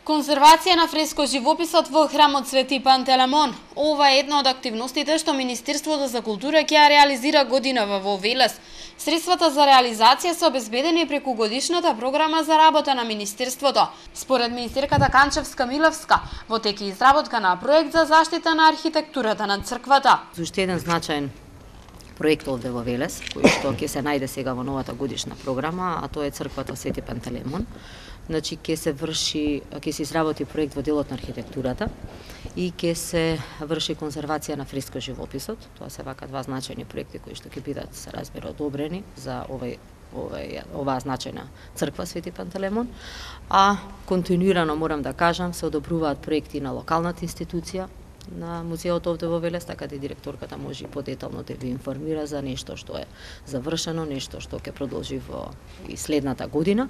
Конзервација на фреско живописот во храмот Свети Пантелемон. Ова е една од активностите што Министерството за култура ќе ја реализира годинава во Велес. Средствата за реализација се обезбедени преку годишната програма за работа на Министерството. Според министерката Канчевска Милевска, во теки изработка на проект за заштита на архитектурата на црквата. Уште еден значаен проект овде во Велес, кој што ќе се најде сега во новата годишна програма, а тоа е црквата Свети Пантелемон значи ќе се врши, ќе се изработи проект во делот на архитектурата и ќе се врши конзервација на фреско живописот. Тоа се вака два значајни проекти кои што ќе бидат се разбира одобрени за овој овај, оваа значајна црква Свети Пантелемон, а континуирано морам да кажам се одобруваат проекти на локалната институција, на музеот овде во Велес, така да директорката може и подетално да ви информира за нешто што е завршено, нешто што ќе продолжи во и следната година.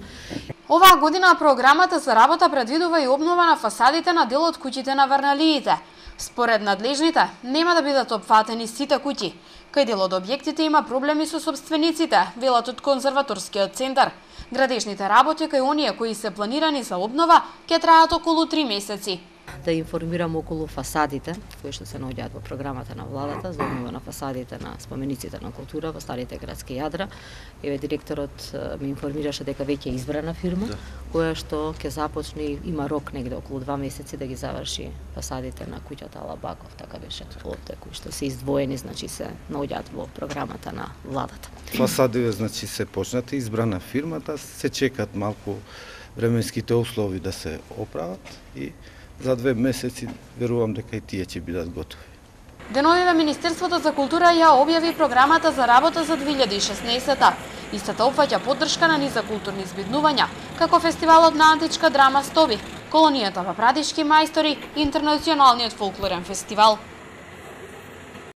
Оваа година програмата за работа предвидува и обнова на фасадите на дел од куќите на Варналиите. Според надлежните, нема да бидат опфатени сите куќи. Кај дел од објектите има проблеми со собствениците, велат од конзерваторскиот центар. Градежните работи кај оние кои се планирани за обнова ќе траат околу 3 месеци да информирам околу фасадите кои што се наоѓаат во програмата на владата за обнова на фасадите на спомениците на култура во старите градски јадра. Еве директорот ми информираше дека веќе е избрана фирма да. која што ќе започне има рок негде околу два месеци да ги заврши фасадите на куќата Алабаков, така беше овде кои што се издвоени, значи се наоѓаат во програмата на владата. Фасадите значи се почнати избрана фирмата, се чекат малку временските услови да се оправат и за две месеци верувам дека и тие ќе бидат готови. Деновиве Министерството за култура ја објави програмата за работа за 2016-та. Истата опфаќа поддршка на низа културни збиднувања, како фестивалот на античка драма Стоби, колонијата во Прадишки мајстори и интернационалниот фолклорен фестивал.